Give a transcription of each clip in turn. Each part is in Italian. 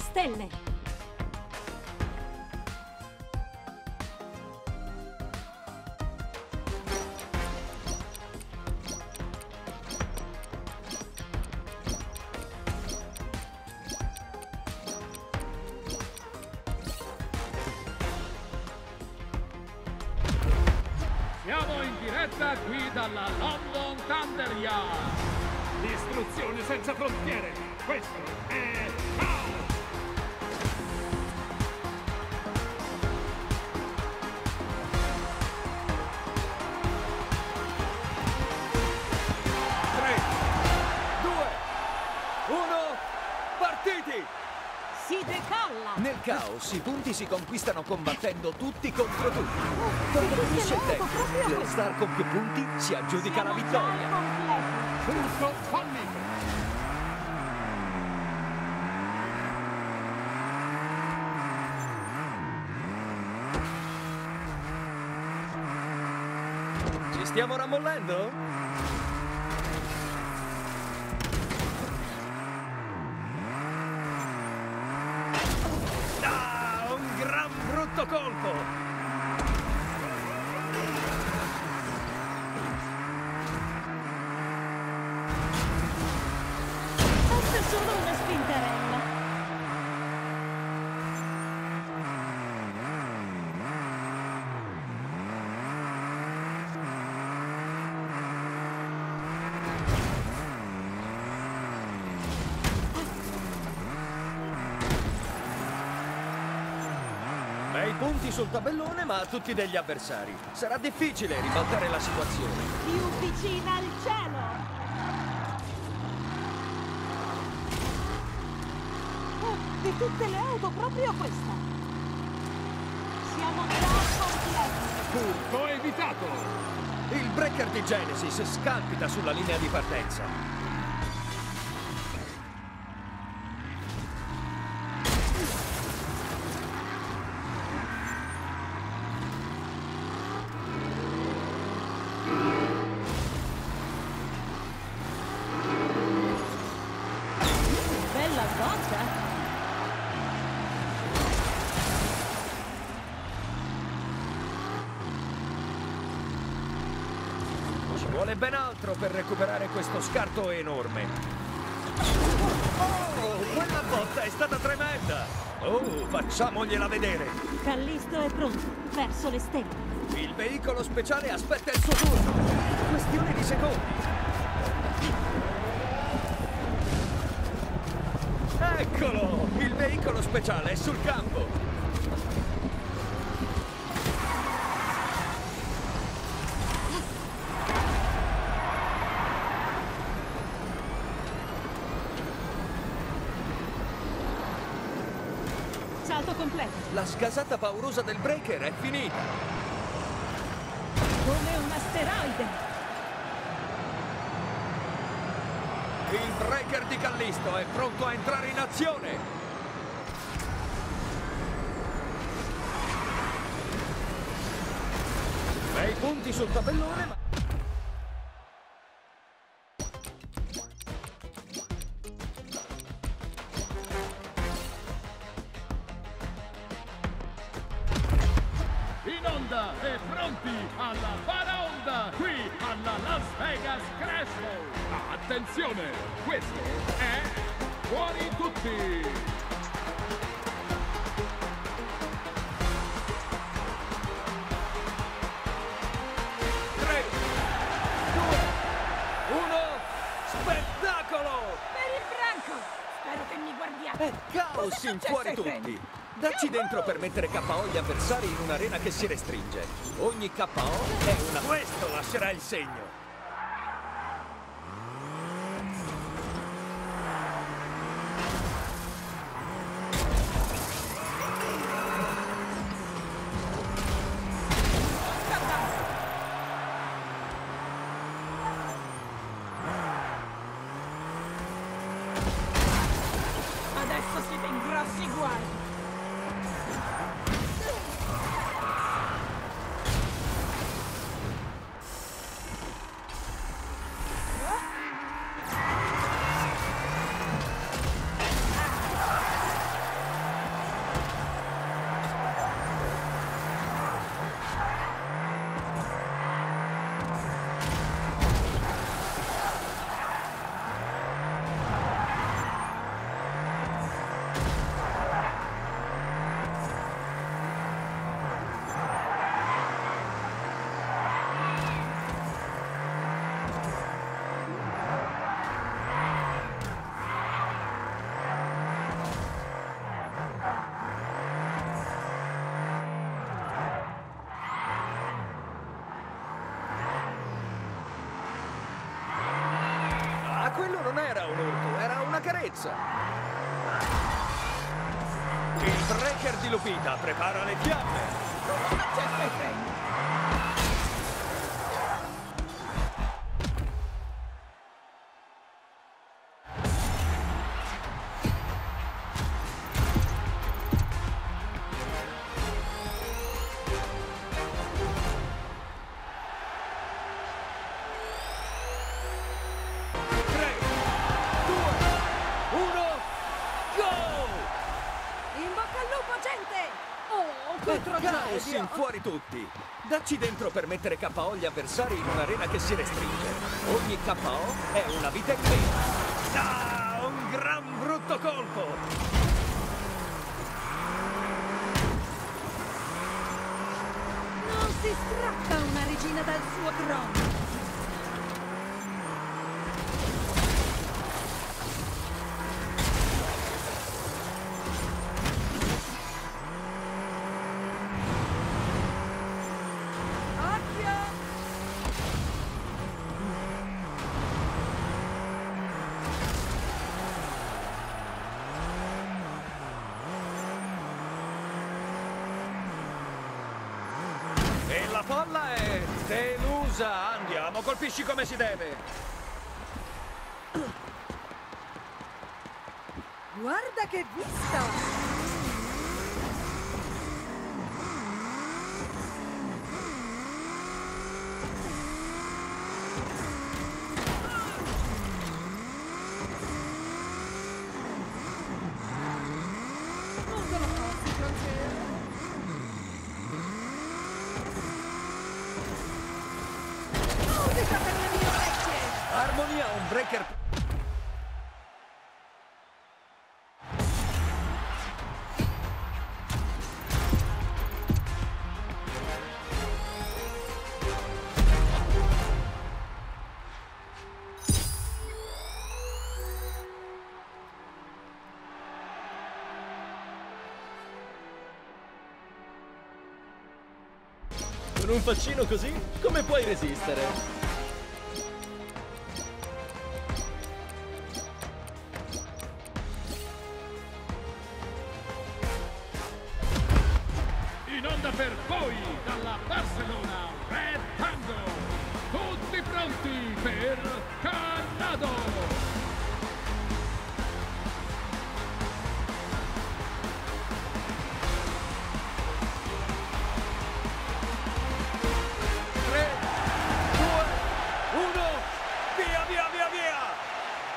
Stelle! Siamo in diretta qui dalla London Thunder Yard. Distruzione senza frontiere. Questo è caos i punti si conquistano combattendo tutti contro tutti. Quando finisce il tempo, la star con più punti si aggiudica la vittoria. Punto fallito. Ci stiamo rammollendo? Ah, un gran brutto colpo! Forse solo una spinterella. Bei punti sul tabellone, ma tutti degli avversari. Sarà difficile ribaltare la situazione. Più vicina al cielo! Oh, di tutte le auto, proprio questa! Siamo già al completo! Punto evitato. Il breaker di Genesis scalpita sulla linea di partenza. Botta! Ci vuole ben altro per recuperare questo scarto enorme. Oh, quella botta è stata tremenda! Oh, facciamogliela vedere! Callisto è pronto, verso le stelle. Il veicolo speciale aspetta il suo turno! Questione di secondi! Eccolo! Il veicolo speciale è sul campo! Salto completo, La sgasata paurosa del breaker è finita! come un asteroide. Il breaker di Callisto è pronto a entrare in azione! Punti sul tabellone, ma... In onda e pronti alla paraonda qui alla Las Vegas Crash. Attenzione, questo è Fuori Tutti. Caos in fuori tutti! Dacci dentro per mettere KO gli avversari in un'arena che si restringe. Ogni KO è una... Questo lascerà il segno! Carezza. Il breaker di Lupita prepara le fiamme. Caos in fuori tutti! Dacci dentro per mettere KO gli avversari in un'arena che si restringe. Ogni KO è una vita in meno. Ah, un gran brutto colpo! Non si strappa una regina dal suo trono! Colpisci come si deve! Guarda che vista! Con un faccino così, come puoi resistere? In onda per voi dalla Barcellona via, via, via, via!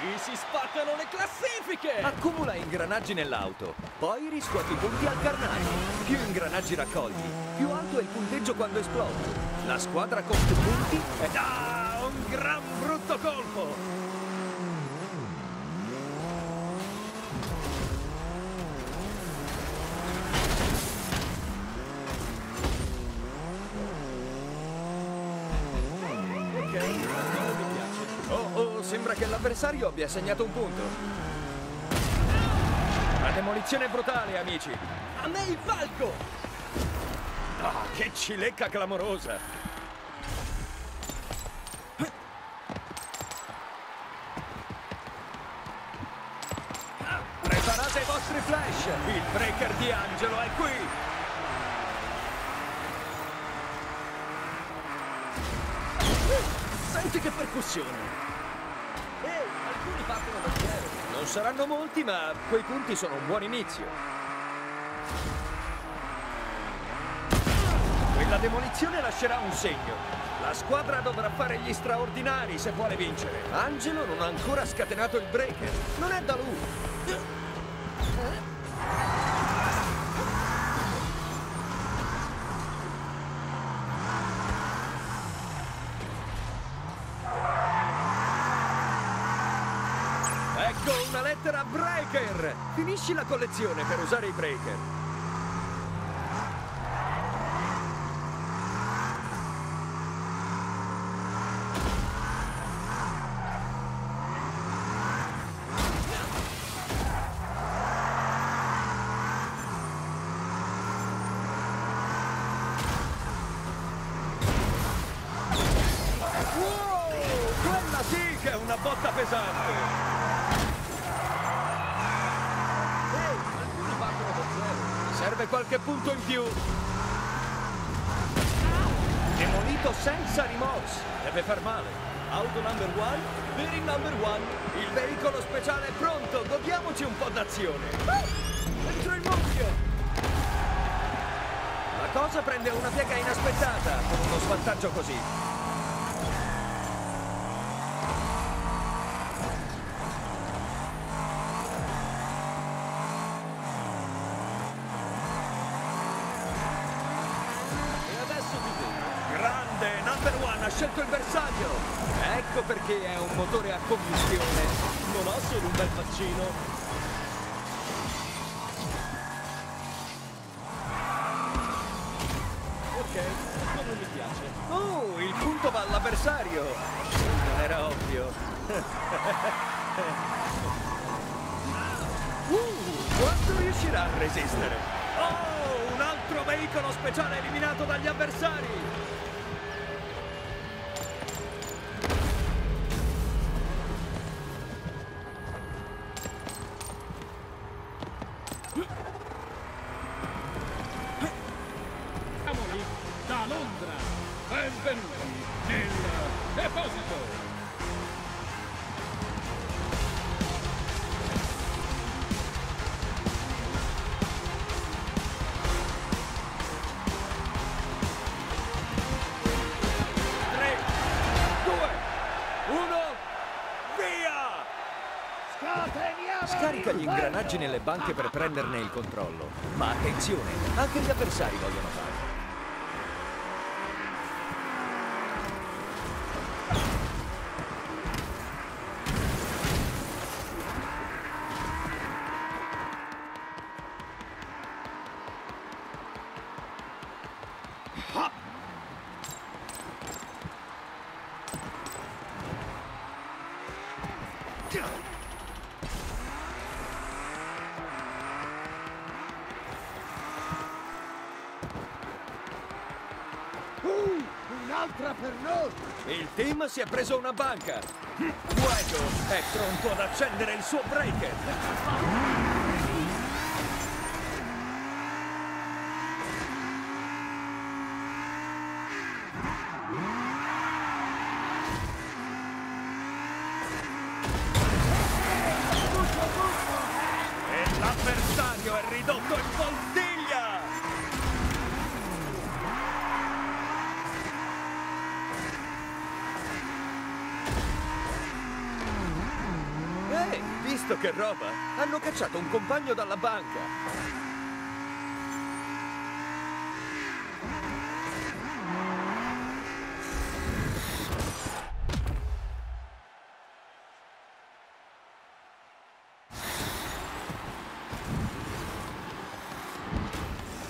Qui si spaccano le classifiche! Accumula ingranaggi nell'auto, poi riscuoti punti al carnaio. Più ingranaggi raccogli, più alto è il punteggio quando esplode. La squadra con più punti è... Ah, un gran brutto colpo! Ok, quello mi piace. Oh, oh, sembra che l'avversario abbia segnato un punto. La demolizione brutale, amici. A me il palco! Ah, che cilecca clamorosa! Preparate i vostri flash! Il breaker di Angelo è qui! Senti che percussione! Ehi, alcuni partono da zero. Non saranno molti, ma quei punti sono un buon inizio. Quella demolizione lascerà un segno. La squadra dovrà fare gli straordinari se vuole vincere. Angelo non ha ancora scatenato il breaker. Non è da lui. Ecco una lettera breaker! Finisci la collezione per usare i breaker. Una botta pesante! Serve qualche punto in più. Demolito senza rimorsi. Deve far male. Auto number one il number one. Il veicolo speciale è pronto. Godiamoci un po' d'azione. Dentro il mucchio. La cosa prende una piega inaspettata con uno svantaggio così. Perché è un motore a combustione. Non ho solo un bel faccino. Ok, non mi piace. Oh, il punto va all'avversario. Non era ovvio. uh, quanto riuscirà a resistere? Oh, un altro veicolo speciale eliminato dagli avversari. Scarica gli ingranaggi nelle banche per prenderne il controllo. Ma attenzione, anche gli avversari vogliono farlo. Il team si è preso una banca. Fuego è pronto ad accendere il suo breaker. E l'avversario è ridotto in poltiglia! Che roba? Hanno cacciato un compagno dalla banca.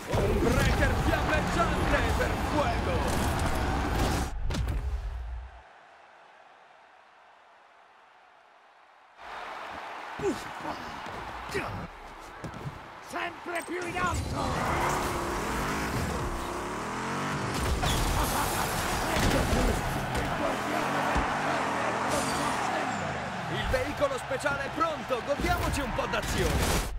Un breaker fiammeggiante per fuego! Sempre più in alto. Il veicolo speciale è pronto, godiamoci un po' d'azione!